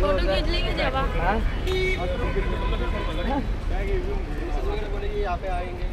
Photo खींच लेंगे जब हाँ? यहाँ पे आएँगे